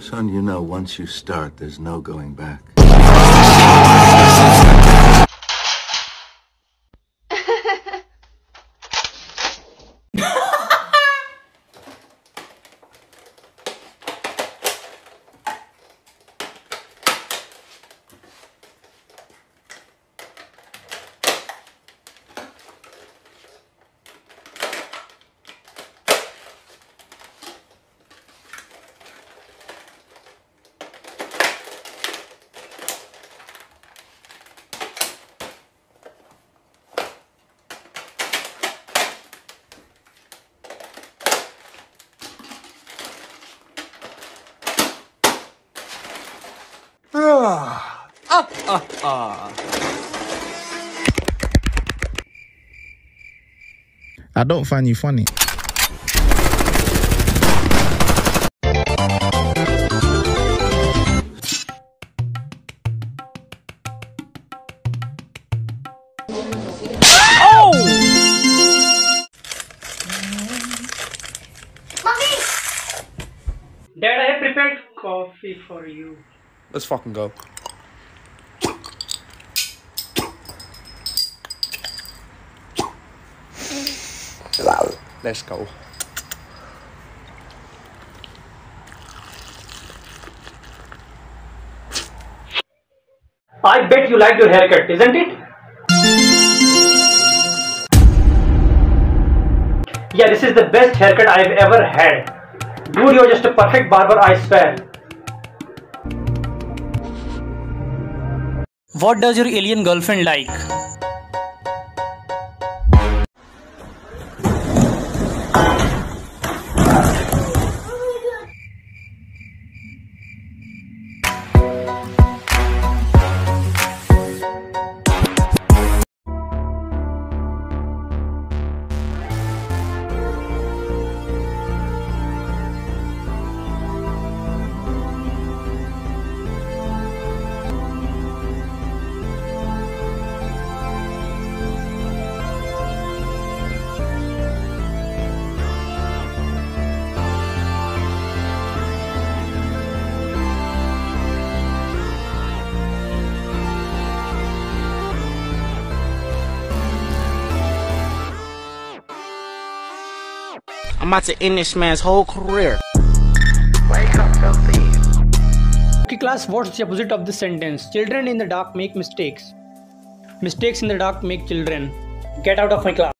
Son, you know, once you start, there's no going back. Ah. Ah, ah, I don't find you funny. Dad, I have prepared coffee for you. Let's fucking go. Let's go. I bet you like your haircut, isn't it? Yeah, this is the best haircut I've ever had. Dude, you're just a perfect barber, I swear. What does your alien girlfriend like? I'm about to end this man's whole career. wake Okay, class, what's the opposite of this sentence? Children in the dark make mistakes. Mistakes in the dark make children. Get out of my class.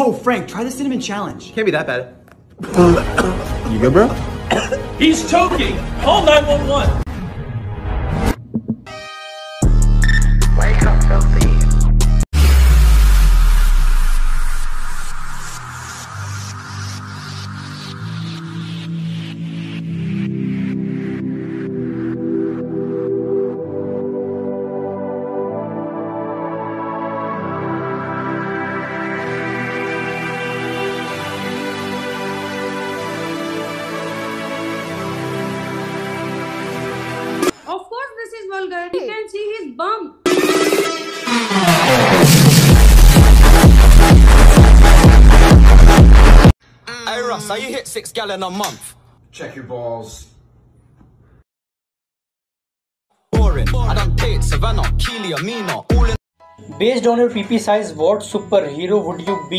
Yo, Frank, try the cinnamon challenge. Can't be that bad. You good, bro? He's choking! Call 911! How you hit six gallon a month? Check your balls. Boring. I done date Savannah, Keely, Amina, all in. Based on your PP size, what superhero would you be?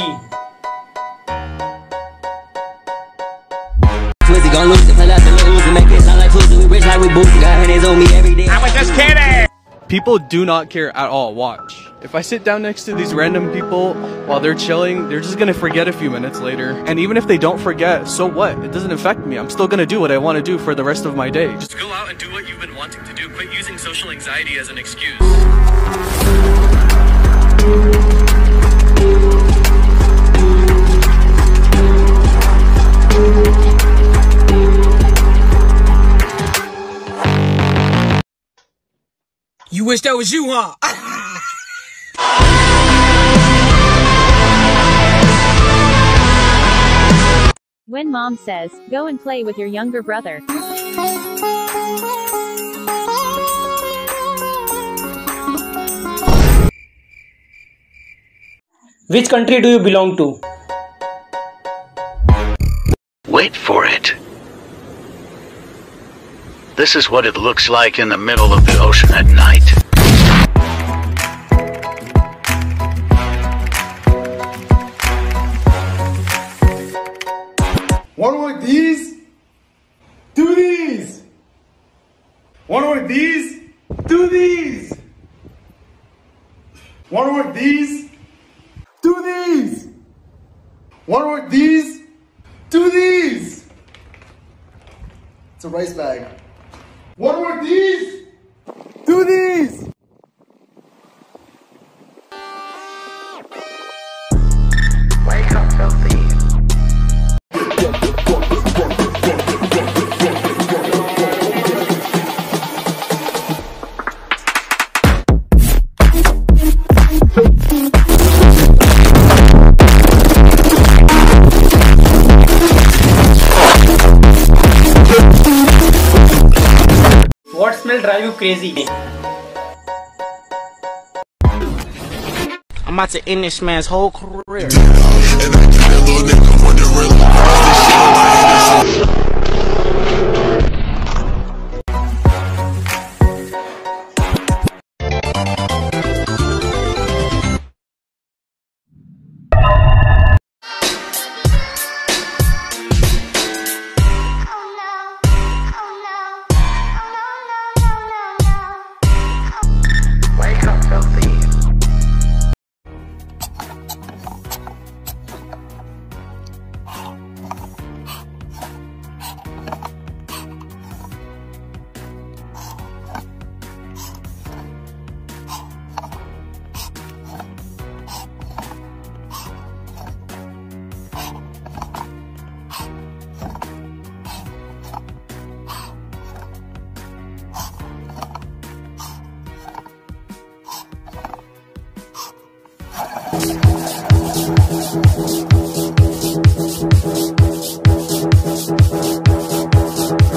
Twizzy gon' lose it, pull out the little Uzi, make it sound like Tuesday. We rich like we boozy, got hands on me every day. I was just kidding. People do not care at all. Watch. If I sit down next to these random people while they're chilling, they're just gonna forget a few minutes later. And even if they don't forget, so what? It doesn't affect me. I'm still gonna do what I wanna do for the rest of my day. Just go out and do what you've been wanting to do. Quit using social anxiety as an excuse. You wish that was you, huh? When mom says, go and play with your younger brother. Which country do you belong to? Wait for it. This is what it looks like in the middle of the ocean at night. One more these? Do these! One more these? Do these! One more these? Do these! It's a rice bag. One more these? What smell drive you crazy? I'm about to end this man's whole career.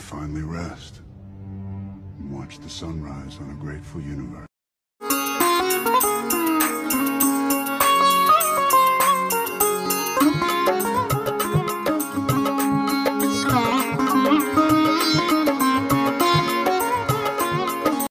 Finally rest and watch the sunrise on a grateful universe.